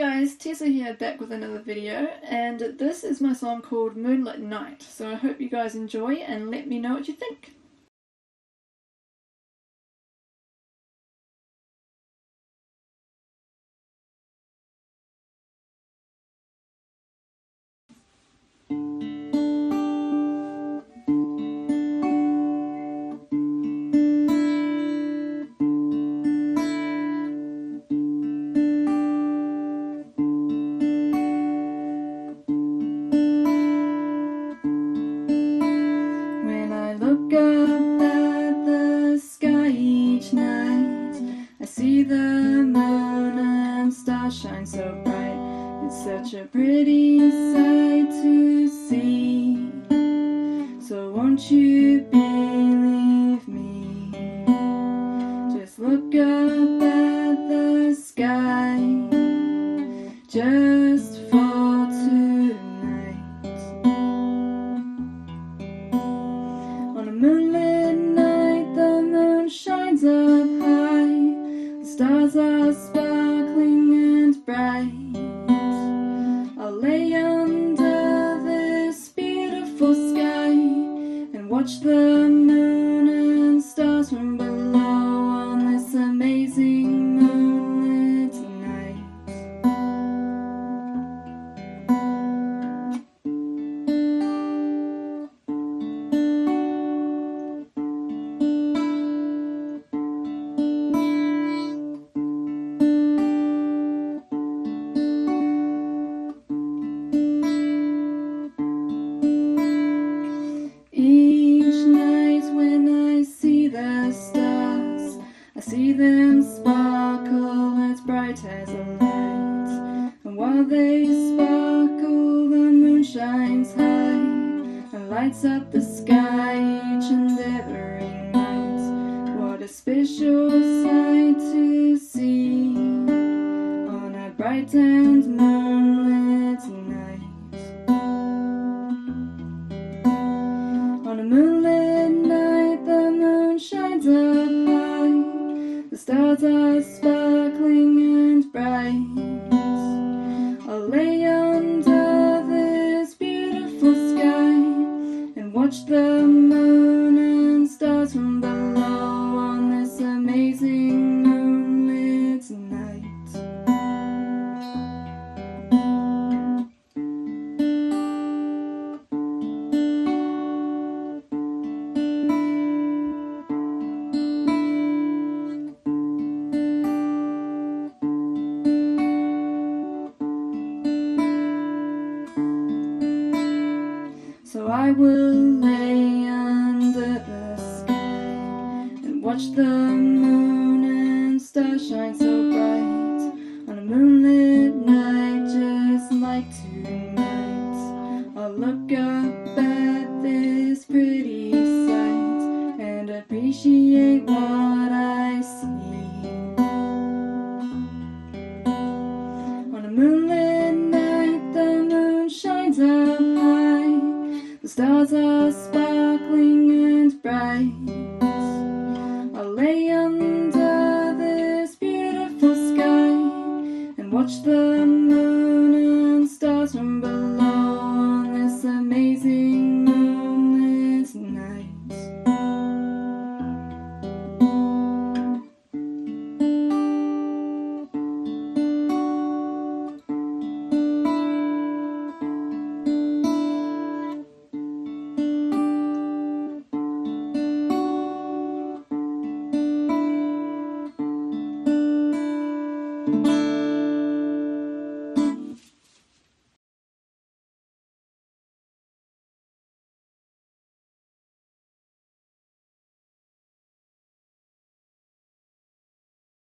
guys, Tessa here back with another video and this is my song called Moonlit Night so I hope you guys enjoy and let me know what you think. See the moon and stars shine so bright. It's such a pretty sight to see. So won't you believe me? Just look up at the sky, just for tonight. On a moonlit night, the moon shines up stars are sparkling and bright. I'll lay under this beautiful sky and watch the They sparkle, the moon shines high and lights up the sky each and every night. What a special sight to see on a bright and moonlit night. On a moonlit night, the moon shines up high. The stars are sparkling watch the moon I will lay under the sky and watch the moon and stars shine so bright on a moonlit night just like tonight. I'll look up stars are sparkling and bright. I'll lay under this beautiful sky and watch the